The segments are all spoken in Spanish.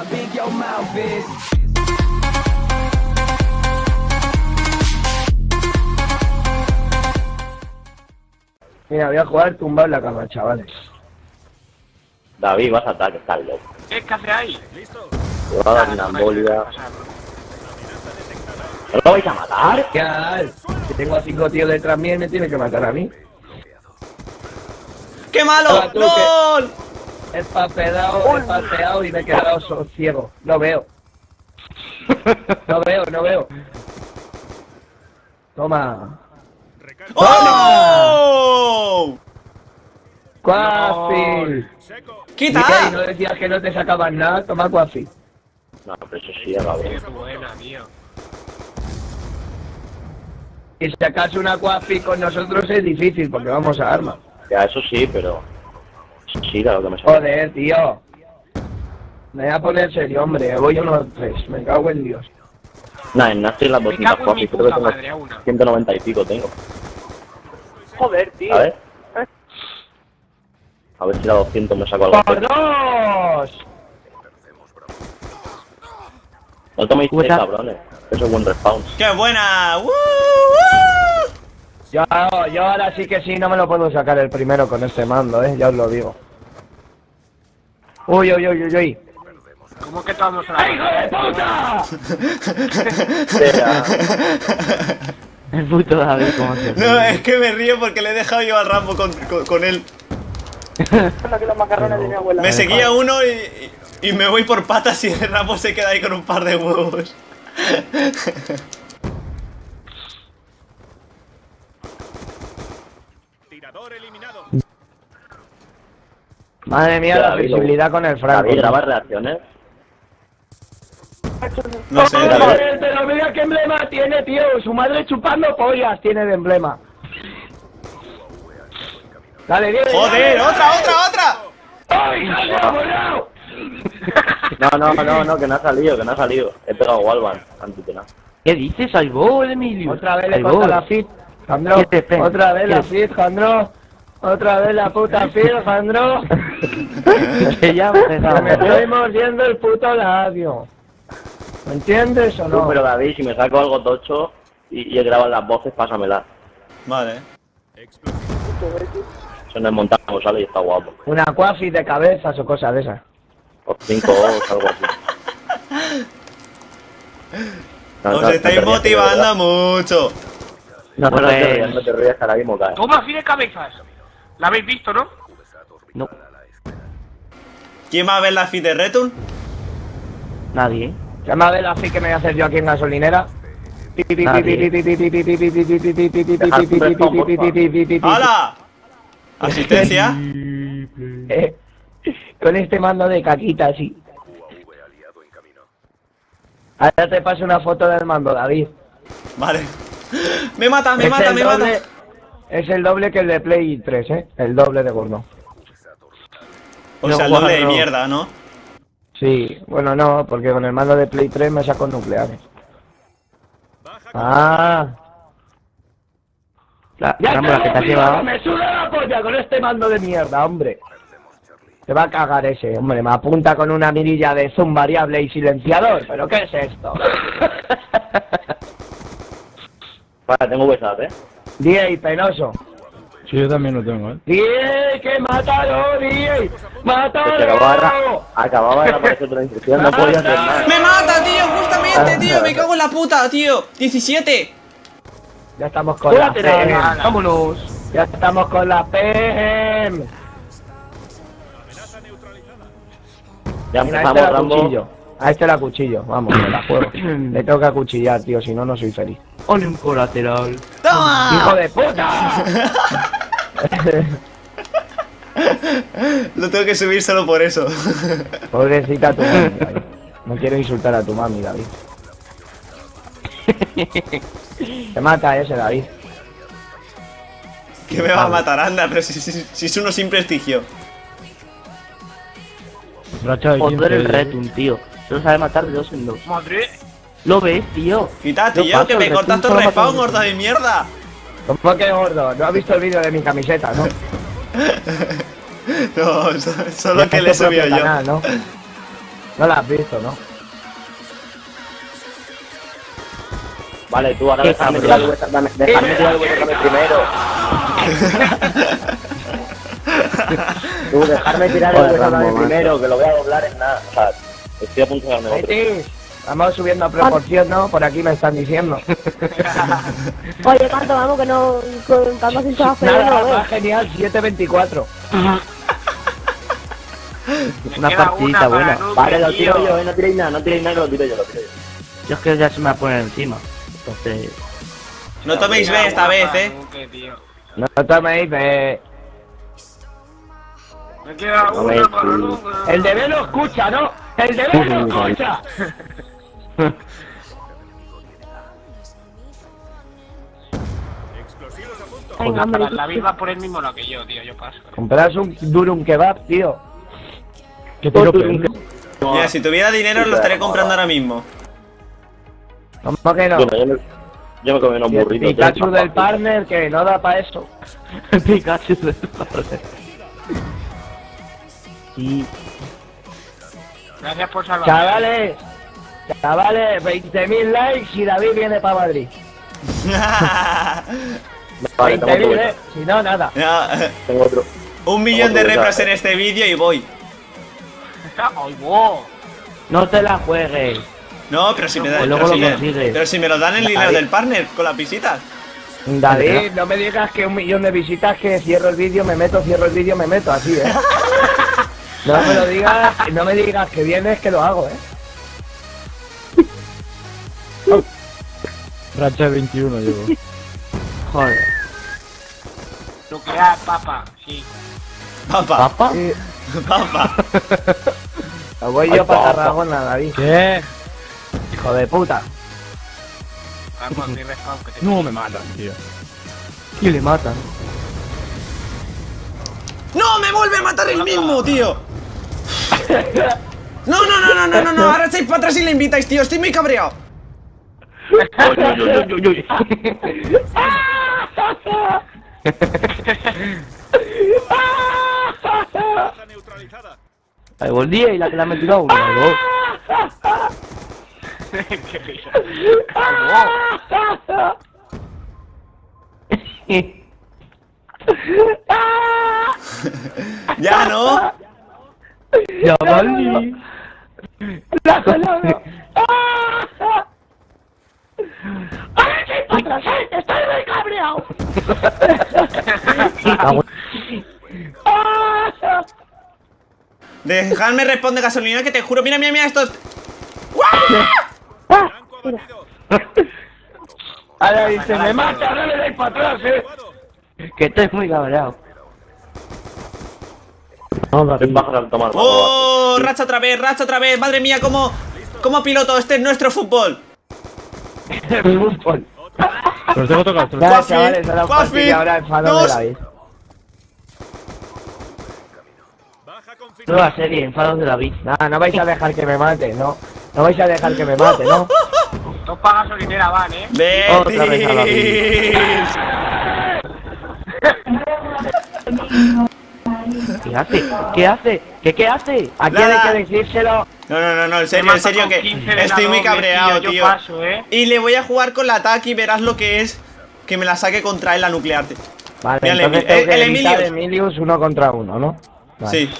how big your mouth is. Mira, voy a jugar tumbado en la cama, chavales. David, vas a ataque, estás loco. ¿Qué hace ahí? Te va a dar una embolia. ¿No lo vais a matar? ¿Qué tal? Si tengo a cinco tíos detrás mío, me tiene que matar a mí. ¡Qué malo! ¡Lol! He papeado, he papeado y me he quedado so- ciego. No veo. No veo, no veo. Toma. ¡Oh! ¡Cuafi! ¡Quita! ¿no decías que no te sacaban nada? Toma Cuafi. No, pero eso sí. Qué buena, tío. Y si acaso una Cuafi con nosotros es difícil porque vamos a armas. Ya, eso sí, pero... Sí, claro que me sale. Joder, tío. Me voy a poner serio, hombre. Voy a unos tres. Me cago en Dios. Nah, en Nasty las Me 200 cago en mi copies, creo que tengo madre, a una. 190 y pico tengo. Joder, tío. A ver. A ver si la 200 me saco algo. ¡Por dos! No toméis up? cabrones. Eso es buen respawn. ¡Qué buena! ¡Uh, uh! Yo, yo ahora sí que sí, no me lo puedo sacar el primero con este mando, eh. Ya os lo digo. Uy, uy, uy, uy, uy. ¿Cómo que te vamos a ¡Hijo de puta! El puto David, ¿cómo se No, es que me río porque le he dejado yo al Rambo con, con, con él. Me seguía uno y, y, y me voy por patas y el Rambo se queda ahí con un par de huevos. Madre mía, la David, flexibilidad con el franco. David, ¿grabas reacciones? No sé, ¡Joder, David. pero mira qué emblema tiene, tío! Su madre chupando pollas tiene de emblema. Dale, Diego. ¡Joder! ¡Otra, otra, otra! ¡Ay! No, no, no, no, que no ha salido, que no ha salido. He pegado Walvan antes de nada. ¿Qué dices? ¡Al gol, Emilio! Otra vez le ¡Al corta gol! la fit, Jandro. Otra vez la fit, Jandro. Otra vez la puta fit, Jandro. Que ya Que me estoy mordiendo el puto labio. ¿Me entiendes o Tú, no? pero David, si me saco algo tocho y, y he grabado las voces, pásamela. Vale. Eso no es montado, sale y está guapo. Una cuafi de cabezas o cosas de esas. O 5 o algo así. No, no, Os no estáis motivando mucho. No, No, no te rías, no te rías, que ahora mismo cae. Toma, de cabezas. La habéis visto, ¿no? No, ¿Quién va a ver la fit de Return? nadie. Llama de la fit que me voy a hacer yo aquí en gasolinera. ¡Hala! Asistencia. Eh, Con este mando de caquita así. Ahora te paso una foto del mando, David. Vale. Me mata, me mata, me mata. Es el doble que el de Play 3, ¿eh? El doble de gordo. O sea, el No, doble de no. mierda, ¿no? Sí, bueno, no, porque con el mando de Play 3 me saco nucleares. Ah, La, ya Rambo, la que te has llevado. me suda la polla con este mando de mierda, hombre. Te va a cagar ese, hombre, me apunta con una mirilla de zoom variable y silenciador, pero ¿qué es esto? Vale, tengo WhatsApp, ¿eh? DJ, penoso. Sí, yo también lo tengo, ¿eh? DJ, que mátalo, DJ, Que se acababa acababa de aparecer otra instrucción, no podía hacer nada. ¡Me mata, tío! Justamente, tío. Me cago en la puta, tío. 17. Ya estamos con la Lateral, PEM. vámonos. Ya estamos con la PEM. Ya Mira, a este empezamos, la Rambo. cuchillo. A este la cuchillo. Vamos, me la juego. Le tengo que acuchillar, tío, si no, no soy feliz. Ponle un colateral. ¡Toma! ¡Hijo de puta! Lo tengo que subir solo por eso. Pobrecita tu mami, David. No quiero insultar a tu mami, David. Te mata ese, David. que me va a matar, anda, pero si, si- si es uno sin prestigio. Joder, 15. el Return, tío. Solo sabe matar de dos en dos. Madre. ¿Lo ves, tío? Quita, Yo tío, paso, que me el cortas tu respawn, uno. gorda de mierda. ¿Cómo que gordo? ¿No has visto el vídeo de mi camiseta, no? No, so- solo que le subido yo. canal, ¿no? No la has visto, ¿no? Vale, tú ahora déjame tirar el vuestro dame- dejadme tirar el primero. Tú, dejarme tirar el primero, que lo voy a doblar en nada. O sea, estoy a punto de darme vamos subiendo a proporción, ¿no? Por aquí me están diciendo. Oye, ¿cuánto vamos? Que no. Tanto sin trabajo Nada, va genial, 7.24. Me Una partidita buena. Nuke, Vale, lo tiro tío. yo, eh, no tiréis nada, no tiréis nada, que lo tiro yo, lo tiro yo. Yo es que ya se me va a poner encima. Entonces. No toméis B esta vez, eh. Nuke. No toméis, ve. Me queda una para. El de B lo escucha, ¿no? El de B lo escucha. Venga. La va por el mismo lado que yo, tío. Yo paso. Compras un durum kebab, tío. ¿Qué tiro peor? Mira, si tuviera dinero lo estaría comprando ahora mismo. ¿Cómo que no? Bueno, yo me, yo me comí unos Y el burritos. Pikachu tío, del partner que no da para eso. Pikachu del padre. Y. Gracias por salvarme. Chavales, chavales, 20.000 likes y David viene para Madrid. Vale, tengo 20.000, otro, eh. Si no, nada. Tengo otro. Un millón de repras en este vídeo y voy. ¡Ay, wow! No te la juegues. No, pero si me dan. Pues luego Pero, lo si me, consigues. pero si me lo dan en dinero del partner con las visitas. David, no me digas que un millón de visitas que cierro el vídeo, me meto, cierro el vídeo, me meto, así, ¿eh? No me lo digas, no me digas que vienes que lo hago, ¿eh? Racha de 21 llevo. Joder. Nuclear, papa, sí. Papá, ¿Papa? Sí, papá. lo voy Ay, yo para. Tarragona, David. ¿Qué? Hijo de puta. Vamos, mi respawn que te No me matan, tío. Y le matan. ¡No! ¡Me vuelve a matar el mismo, tío! No, no, no, no, no, no, no. Ahora estáis para atrás y le invitáis, tío. Estoy muy cabreado. Ahí volvía y la que la ha metido a uno. a dos. Qué risa. Ya, ¿no? Ya vale. Dejadme responder gasolina que te juro. Mira, mira, mira esto. Ahora dice, me mata, no le dais para atrás, ¿eh? Que estoy muy cabreado. ¡Oh! Racha otra vez, racha otra vez. Madre mía, cómo, cómo piloto. Este es nuestro fútbol. Fútbol. Pero tengo tocado. te lo- Ya, Guafi, chavales, ahora enfado de dos. David. Nueva serie, enfados de David. Nada, no vais a dejar que me mate, ¿no? No vais a dejar que me mate, ¿no? Dos pagas gasolinera van, ¿eh? Otra vez a la Betis. ¿Qué hace? ¿Qué hace? ¿Qué qué hace? ¿A quién Nada. hay que decírselo? No, no, no, no, en serio, en serio que 15 de estoy muy cabreado, tío, tío. yo paso, ¿eh? Y le voy a jugar con la ataque y verás lo que es que me la saque contra él la nuclearte. Vale, Mira, el entonces tengo el- el evitar Emilius. Emilius uno contra uno, ¿no? Vale. Sí.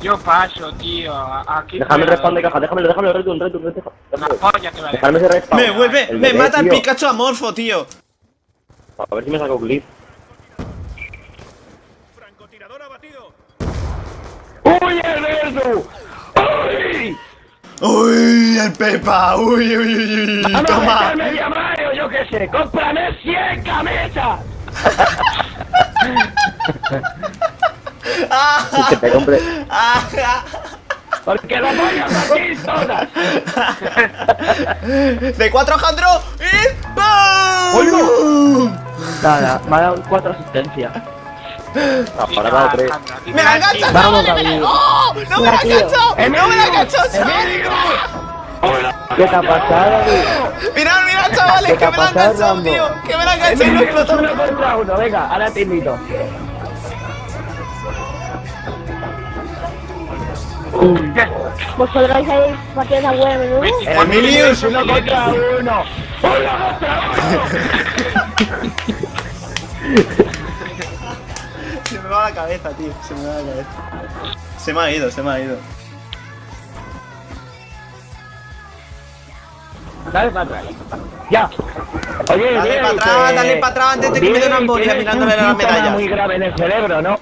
Yo paso, tío. Aquí Déjame responder caja, déjamelo, déjamelo, reto, un reto, un reto. Dejarme ese respawn. Me vuelve, El me bebé, mata el. Pikachu amorfo, tío. A ver si me saco clip. ¡Uy, el verso! ¡Uy! El Pepa, uy, uy, uy, uy. ¡Vamos a Toma. meterme diamante o yo qué sé! ¡Cómprame 100 camisas! Y que te compre. Ah, ¡Porque lo voy a partir todas! De 4 Jandro y ¡Pum! Nada, me ha dado cuatro asistencias. Ah, cada tres. ¡Me la engancha, Vamos. ¡Oh! ¡No me la enganchó! ¡No me la chavales! ¿Qué te ha pasado, tío? Mirad, mirad, chavales, ¿Qué que ha me la enganchó, Rambo? tío. Que me la enganchó y no explotó. uno contra uno, venga, ahora te invito. Vosotros ahí partidas a huevo, ¿no? Emilius. uno contra uno. Se me va la cabeza, tío. Se me va la cabeza. Se me ha ido, se me ha ido. Dale para atrás. Ya. Oye, Dale para atrás, dale para atrás antes de que me dé una embolia mirándome la medalla. muy grave en el cerebro, ¿no?